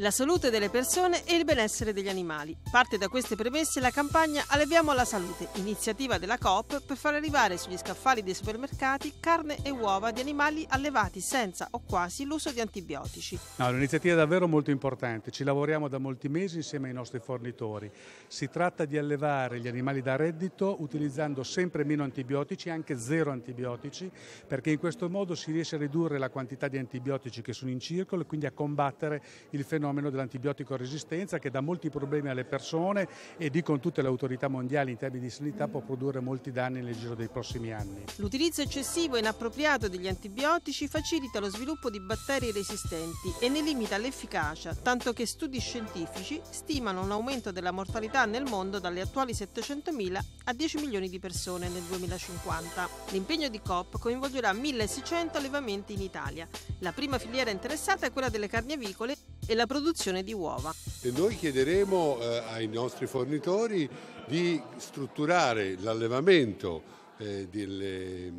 La salute delle persone e il benessere degli animali. Parte da queste premesse la campagna Alleviamo la salute, iniziativa della Coop per far arrivare sugli scaffali dei supermercati carne e uova di animali allevati senza o quasi l'uso di antibiotici. No, è un'iniziativa davvero molto importante, ci lavoriamo da molti mesi insieme ai nostri fornitori. Si tratta di allevare gli animali da reddito utilizzando sempre meno antibiotici, anche zero antibiotici, perché in questo modo si riesce a ridurre la quantità di antibiotici che sono in circolo e quindi a combattere il fenomeno dell'antibiotico resistenza che dà molti problemi alle persone e dicono tutte le autorità mondiali in termini di sanità può produrre molti danni nel giro dei prossimi anni. L'utilizzo eccessivo e inappropriato degli antibiotici facilita lo sviluppo di batteri resistenti e ne limita l'efficacia, tanto che studi scientifici stimano un aumento della mortalità nel mondo dalle attuali 700.000 a 10 milioni di persone nel 2050. L'impegno di COP coinvolgerà 1600 allevamenti in Italia. La prima filiera interessata è quella delle carni avicole e la produzione di uova. E noi chiederemo eh, ai nostri fornitori di strutturare l'allevamento eh, delle,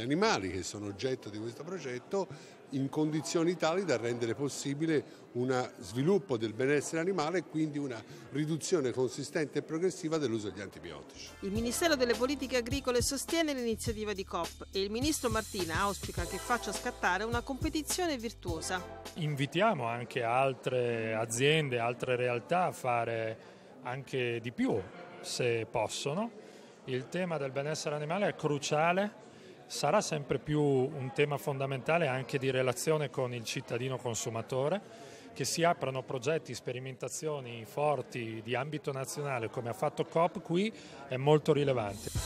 degli animali che sono oggetto di questo progetto in condizioni tali da rendere possibile un sviluppo del benessere animale e quindi una riduzione consistente e progressiva dell'uso degli antibiotici. Il Ministero delle Politiche Agricole sostiene l'iniziativa di COP e il Ministro Martina auspica che faccia scattare una competizione virtuosa. Invitiamo anche altre aziende, altre realtà a fare anche di più se possono. Il tema del benessere animale è cruciale sarà sempre più un tema fondamentale anche di relazione con il cittadino consumatore, che si aprano progetti, sperimentazioni forti di ambito nazionale come ha fatto COP qui è molto rilevante.